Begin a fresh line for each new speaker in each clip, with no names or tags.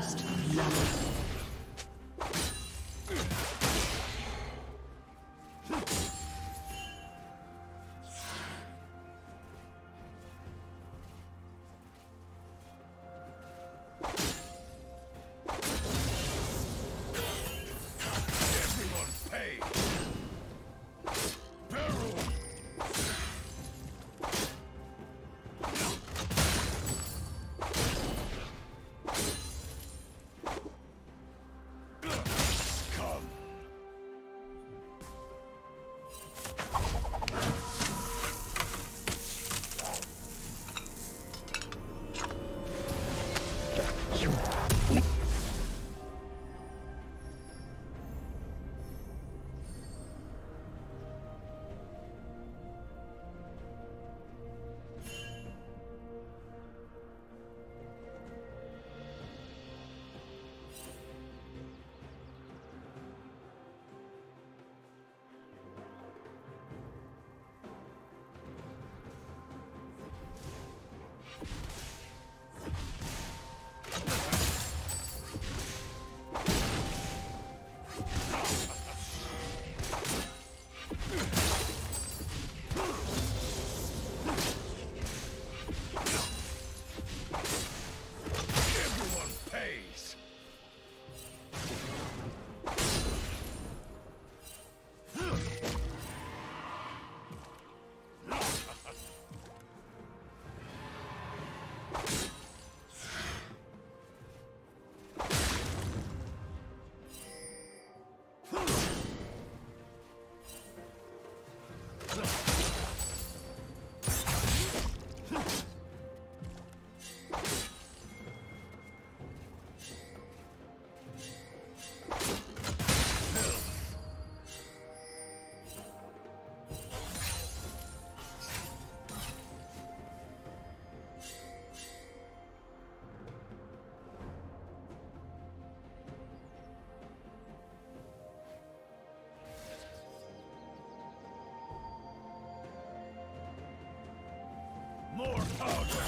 First love.
More powder!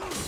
Huh!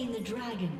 Slain the dragon.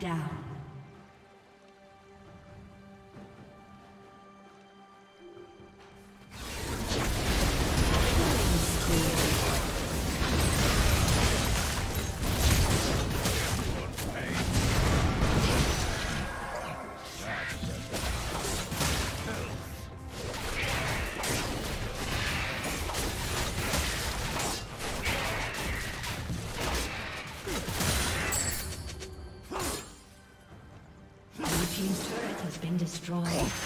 Down. Destroyed.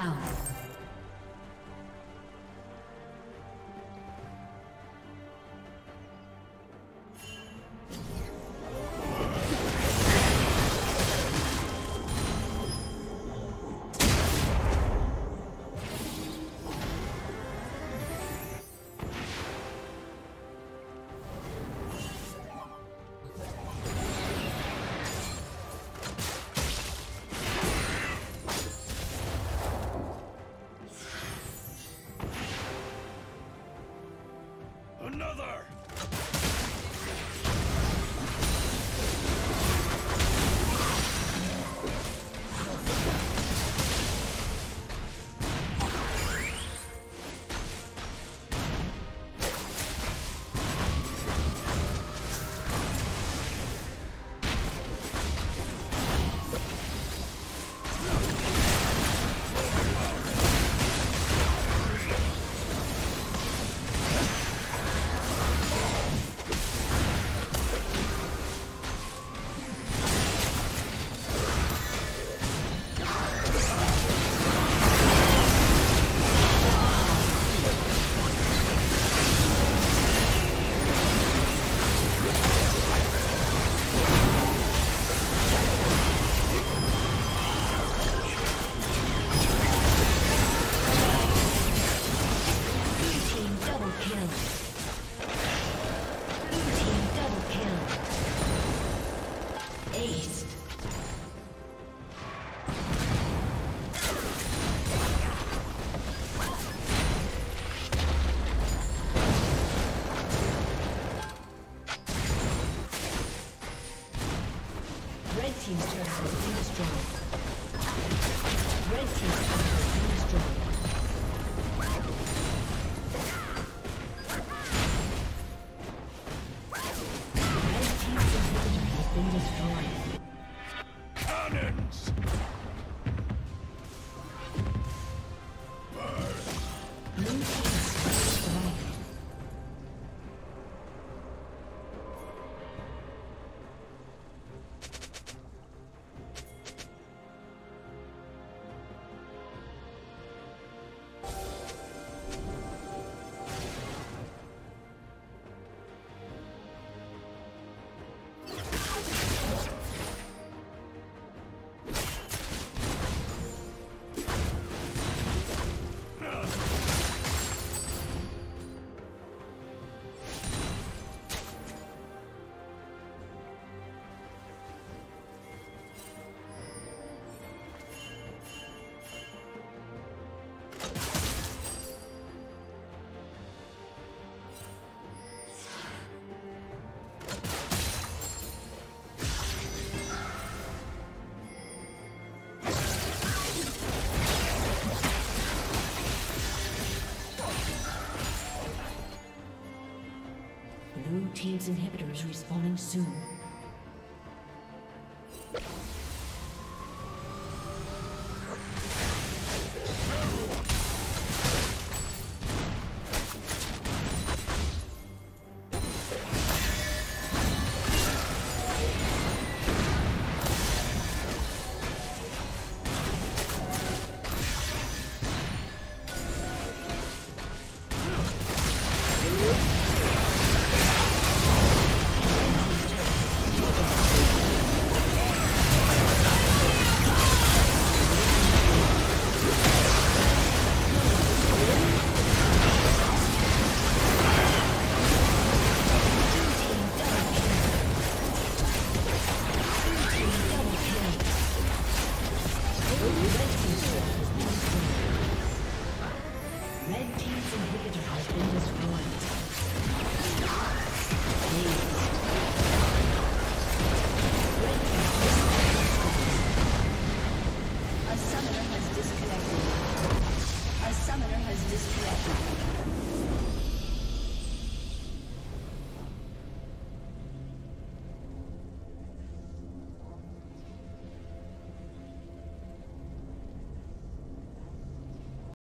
Down. Is respawning soon.